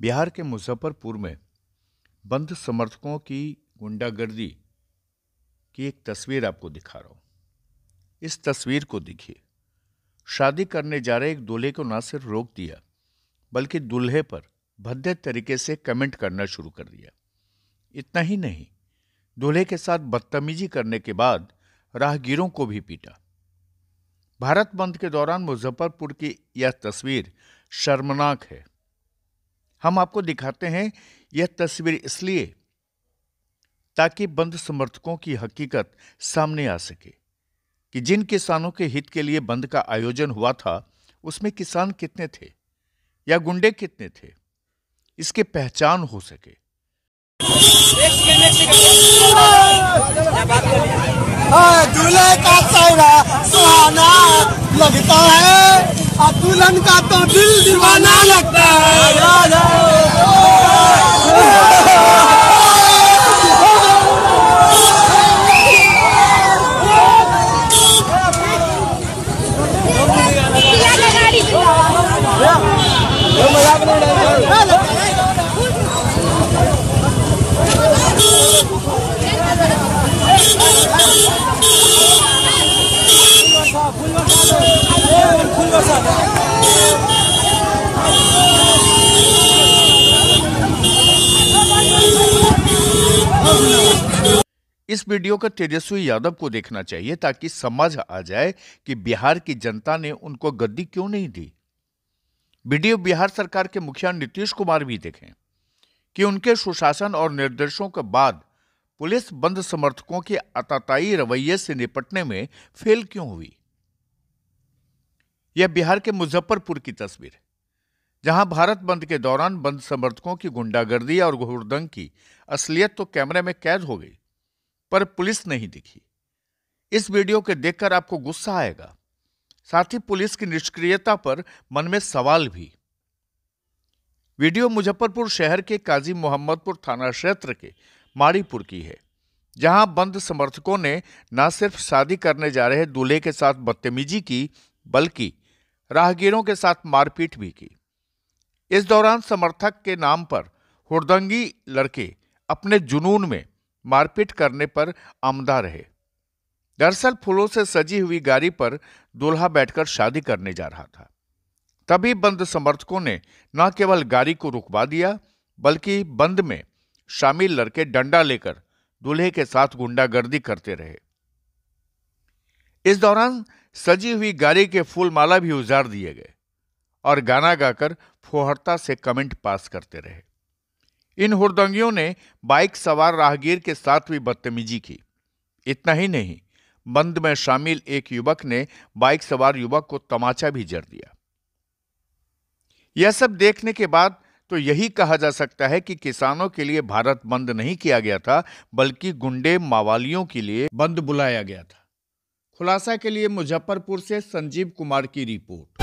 बिहार के मुजफ्फरपुर में बंद समर्थकों की गुंडागर्दी की एक तस्वीर आपको दिखा रहा हूँ। इस तस्वीर को देखिए। शादी करने जा रहे एक दूल्हे को ना सिर्फ़ रोक दिया, बल्कि दूल्हे पर भद्दे तरीके से कमेंट करना शुरू कर दिया। इतना ही नहीं, दूल्हे के साथ बदतमीजी करने के बाद राहगीरों को भी पीटा। भारत बंद के दौरान मुजफ्फरपुर की यह तस्वीर शर्मनाक है। हम आपको दिखाते हैं यह तस्वीर इसलिए ताकि बंद समर्थकों की हकीकत सामने आ सके कि जिन किसानों के हित के लिए बंद का आयोजन हुआ था, उसमें किसान कितने थे या गुंडे कितने थे, इसके पहचान हो सके। दूल्हे का चेहरा सुहाना लगता है। दुल्हन का तो दिल दीवाना लगता है। इस वीडियो को तेजस्वी यादव को देखना चाहिए ताकि समझ आ जाए कि बिहार की जनता ने उनको गद्दी क्यों नहीं दी। वीडियो बिहार सरकार के मुखिया नीतीश कुमार भी देखें कि उनके सुशासन और निर्देशों के बाद पुलिस बंद समर्थकों के आताताई रवैये से निपटने में फेल क्यों हुई? यह बिहार के मुजफ्फरपुर की तस्वीर जहाँ भारत बंद के दौरान बंद समर्थकों की गुंडागर्दी और घोरदंग की असलियत तो कैमरे में कैद हो गई पर पुलिस नहीं दिखी। इस वीडियो के देखकर आपको गुस्सा आएगा। साथ ही पुलिस की निष्क्रियता पर मन में सवाल भी। वीडियो मुजफ्फरपुर शहर के काजी मोहम्मदपुर थाना क्षेत्र के माड़ीपुर की है, जहाँ बंद समर्थकों ने न सिर्फ़ शादी करने जा रहे दूल्हे के साथ बदतमीजी की, बल्कि राहगीरों के साथ मारपीट भी की। इस दौरान समर्थक के नाम पर हुड़दंगी लड़के अपने जुनून में मारपीट करने पर आमदा रहे। दरअसल फूलों से सजी हुई गाड़ी पर दूल्हा बैठकर शादी करने जा रहा था। तभी बंद समर्थकों ने न केवल गाड़ी को रुकवा दिया, बल्कि बंद में शामिल लड़के डंडा लेकर दूल्हे के साथ गुंडागर्दी करते रहे। इस दौरान सजी हुई गाड़ी के फूल माला भी उजाड़ दिए गए और गाना गाकर फोहरता से कमेंट पास करते रहे। इन हुरदंगियों ने बाइक सवार राहगीर के साथ भी बदतमीजी की। इतना ही नहीं, बंद में शामिल एक युवक ने बाइक सवार युवक को तमाचा भी जड़ दिया। यह सब देखने के बाद तो यही कहा जा सकता है कि किसानों के लिए भारत बंद नहीं किया गया था, बल्कि गुंडे मावालियों के लिए बंद बुलाया गया था। खुलासा के लिए मुजफ्फरपुर से संजीव कुमार की रिपोर्ट।